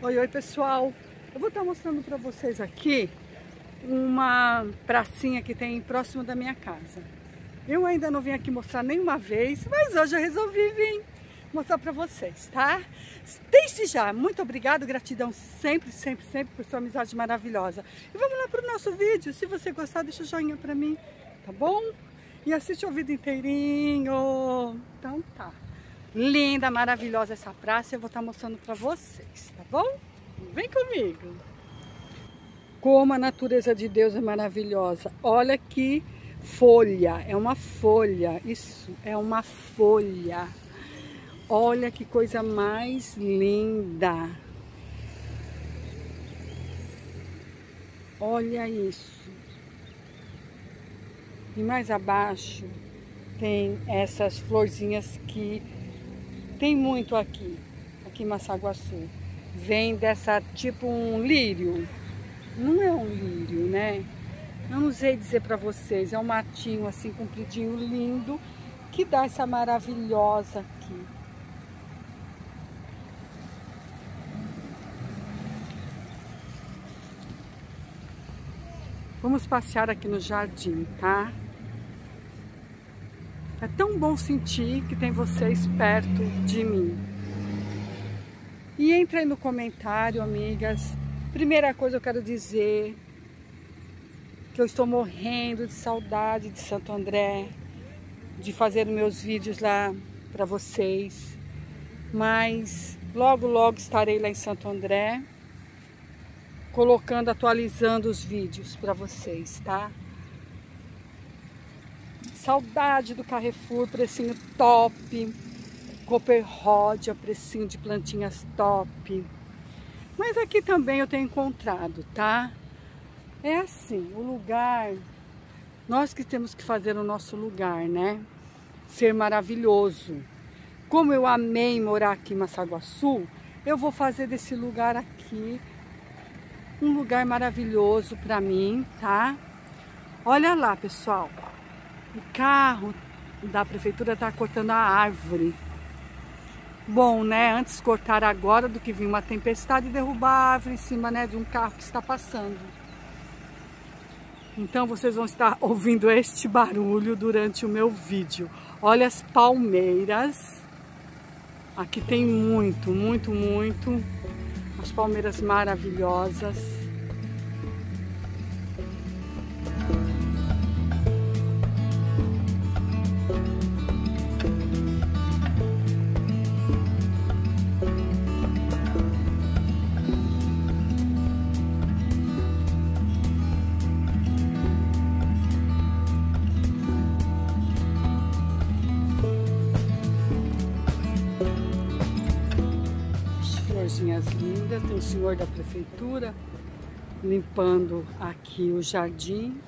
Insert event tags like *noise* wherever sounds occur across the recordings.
Oi, oi pessoal. Eu vou estar mostrando para vocês aqui uma pracinha que tem próximo da minha casa. Eu ainda não vim aqui mostrar nenhuma vez, mas hoje eu resolvi vir mostrar para vocês, tá? Desde já, muito obrigado, gratidão sempre, sempre, sempre por sua amizade maravilhosa. E vamos lá para o nosso vídeo. Se você gostar, deixa o joinha para mim, tá bom? E assiste o vídeo inteirinho. Então tá. Linda, maravilhosa essa praça. Eu vou estar mostrando para vocês, tá bom? Vem comigo. Como a natureza de Deus é maravilhosa. Olha que folha. É uma folha. Isso é uma folha. Olha que coisa mais linda. Olha isso. E mais abaixo tem essas florzinhas que tem muito aqui, aqui em Massaguaçu. Vem dessa, tipo um lírio. Não é um lírio, né? Eu não sei dizer para vocês, é um matinho assim compridinho, lindo, que dá essa maravilhosa aqui. Vamos passear aqui no jardim, tá? É tão bom sentir que tem vocês perto de mim. E entre aí no comentário, amigas. Primeira coisa eu quero dizer que eu estou morrendo de saudade de Santo André, de fazer meus vídeos lá para vocês. Mas logo, logo estarei lá em Santo André, colocando, atualizando os vídeos para vocês, tá? Saudade do Carrefour, precinho top. Cooper Rod, precinho de plantinhas top. Mas aqui também eu tenho encontrado, tá? É assim, o lugar, nós que temos que fazer o nosso lugar, né? Ser maravilhoso. Como eu amei morar aqui em Massaguaçu, eu vou fazer desse lugar aqui um lugar maravilhoso para mim, tá? Olha lá, pessoal. O carro da prefeitura está cortando a árvore. Bom, né? Antes cortar agora do que vir uma tempestade e derrubar a árvore em cima né, de um carro que está passando. Então vocês vão estar *laughs* ouvindo este barulho durante o meu vídeo. Olha as palmeiras. Aqui tem muito, muito, muito. As palmeiras maravilhosas. Florzinhas lindas, tem o senhor da prefeitura limpando aqui o jardim.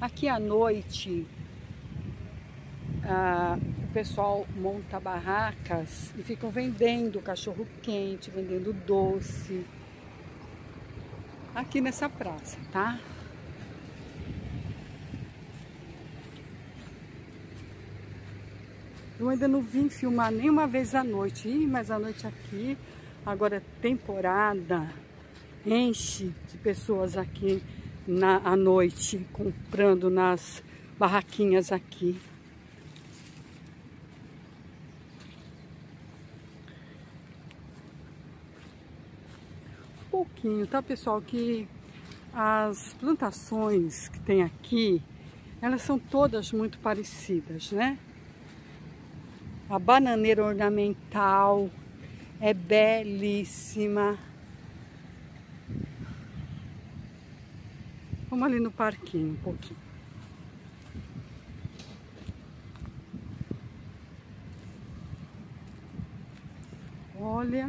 Aqui à noite, ah, o pessoal monta barracas e ficam vendendo cachorro quente, vendendo doce. Aqui nessa praça, tá? Eu ainda não vim filmar nenhuma vez à noite. Ih, mas a noite aqui, agora é temporada, enche de pessoas aqui na, à noite, comprando nas barraquinhas aqui. Pouquinho, tá pessoal? Que as plantações que tem aqui, elas são todas muito parecidas, né? A bananeira ornamental é belíssima. Vamos ali no parquinho um pouquinho. Olha.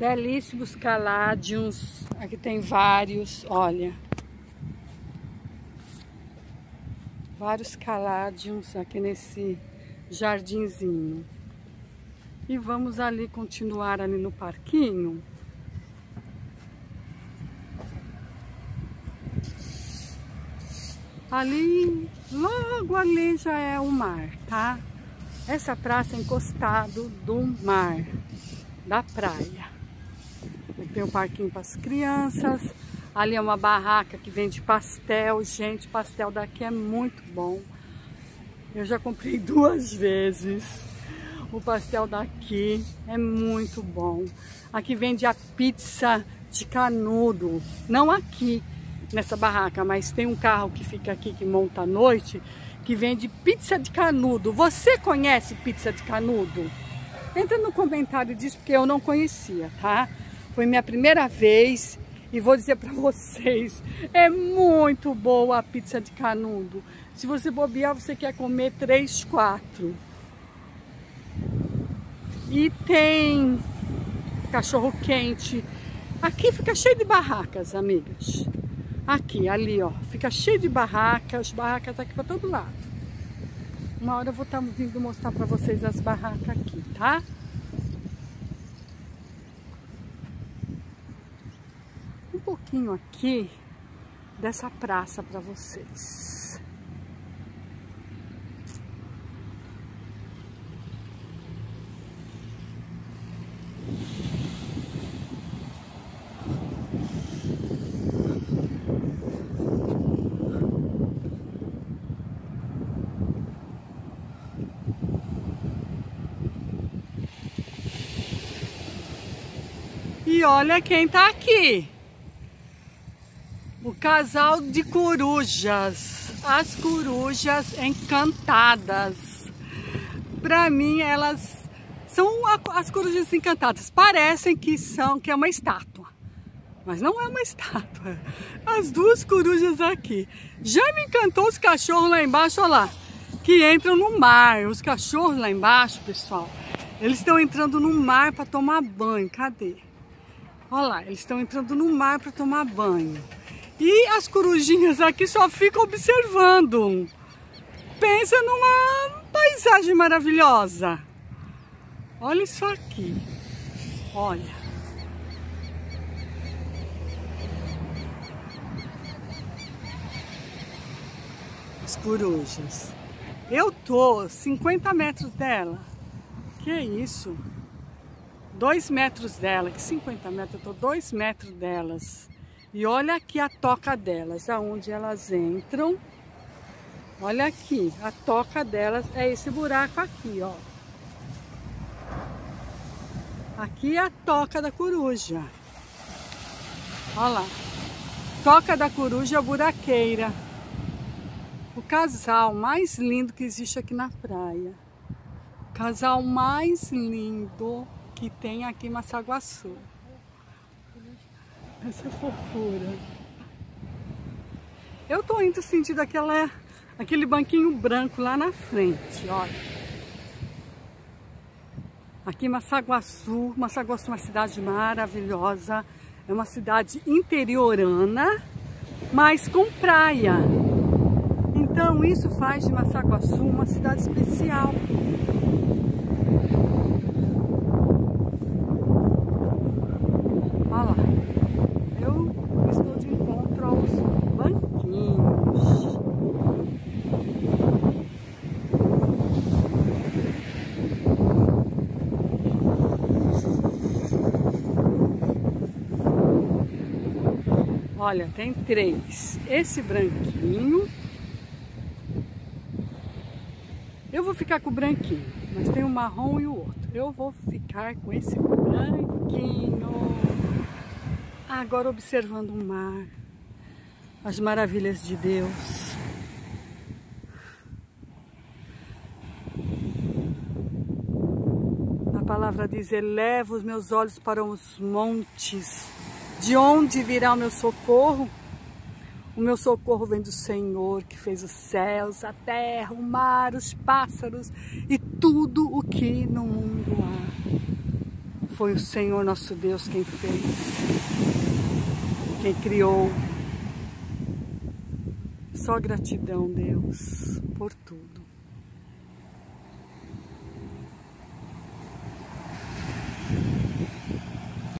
Belíssimos caládios. Aqui tem vários, olha. Vários caládios aqui nesse jardinzinho. E vamos ali continuar ali no parquinho. Ali, logo ali já é o mar, tá? Essa praça é encostado do mar, da praia. Tem um parquinho para as crianças. Ali é uma barraca que vende pastel. Gente, pastel daqui é muito bom. Eu já comprei *laughs* duas vezes. O pastel daqui é muito bom. Aqui vende a pizza de canudo. Não aqui, nessa barraca, mas tem um carro que fica aqui, que monta à noite, que vende pizza de canudo. Você conhece pizza de canudo? Entra no comentário disso, porque eu não conhecia, tá? Foi minha primeira vez e vou dizer para vocês, é muito boa a pizza de canudo. Se você bobear, você quer comer três, quatro. E tem cachorro quente. Aqui fica cheio de barracas, amigas. Aqui, ali, ó. Fica cheio de barracas, barracas aqui para todo lado. Uma hora eu vou estar tá vindo mostrar para vocês as barracas aqui, tá? Pouquinho aqui dessa praça para vocês. E olha quem tá aqui. Casal de corujas. As corujas encantadas. Para mim, elas são as corujas encantadas. Parecem que são que é uma estátua. Mas não é uma *laughs* estátua. As duas corujas aqui. Já me encantou os cachorros lá embaixo, olha lá. Que entram no mar. Os cachorros lá embaixo, pessoal. Eles estão entrando no mar para tomar banho. Cadê? Olha lá, eles estão entrando no mar para tomar banho. E as corujinhas aqui só ficam observando. Pensa numa paisagem maravilhosa. Olha isso aqui. Olha. As corujas. Eu tô 50 metros dela. Que isso? dois metros dela, que 50 metros, eu tô dois metros delas. E olha aqui a toca delas, aonde elas entram. Olha aqui, a toca delas é esse buraco aqui, ó. Aqui é a toca da coruja. Olha lá. Toca da coruja é buraqueira. O casal mais lindo que existe aqui na praia. O casal mais lindo que tem aqui em Massaguaçu. Essa fofura. Eu tô indo sentindo aquela, aquele banquinho branco lá na frente, olha. Aqui em Massaguaçu, Massaguaçu é uma cidade maravilhosa, é uma cidade interiorana, mas com praia. Então isso faz de Massaguaçu uma cidade especial. Olha, tem três. Esse branquinho. Eu vou ficar com o branquinho, mas tem o marrom e o outro. Eu vou ficar com esse branquinho. Agora observando o mar, as maravilhas de Deus. A palavra diz: eleva os meus olhos para os montes de onde virá o meu socorro? O meu socorro vem do Senhor que fez os céus, a terra, o mar, os pássaros e tudo o que no mundo há. Foi o Senhor nosso Deus quem fez, quem criou. Só gratidão, Deus, por tudo.